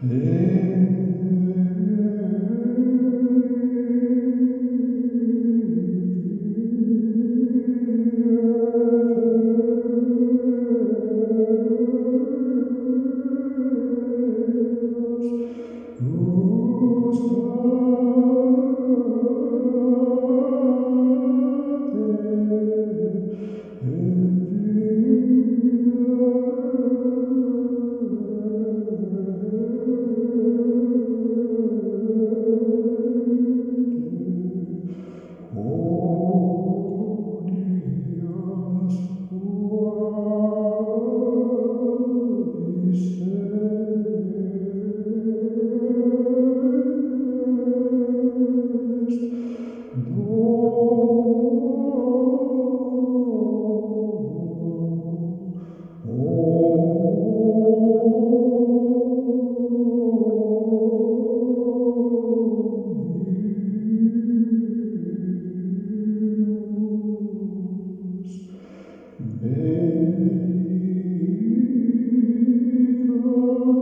Deus, Deus, Mm-hmm.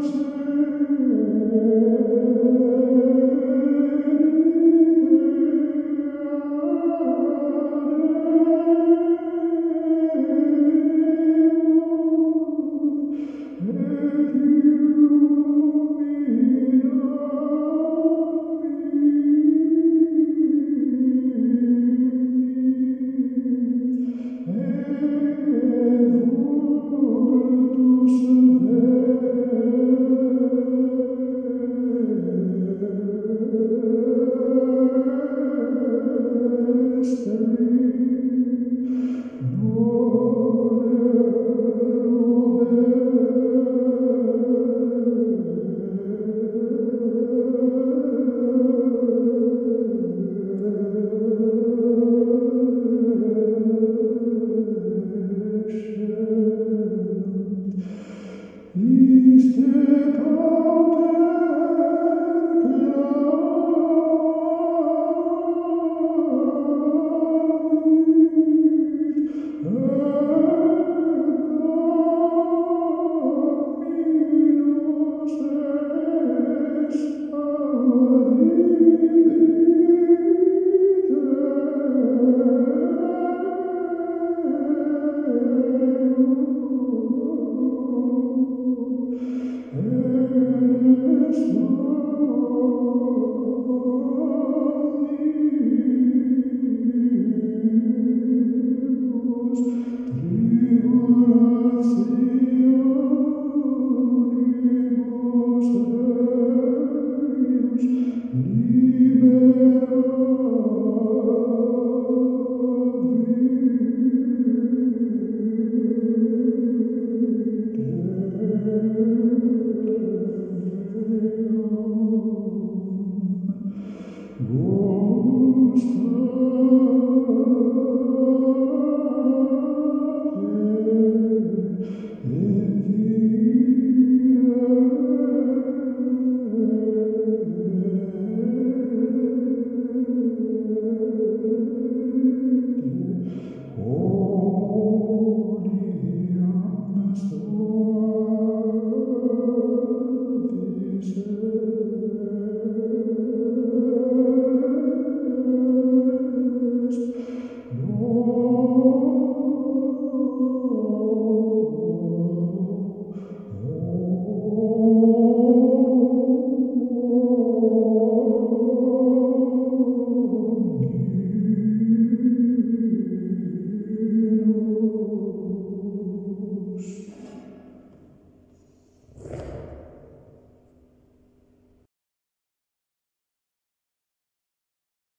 Christmas.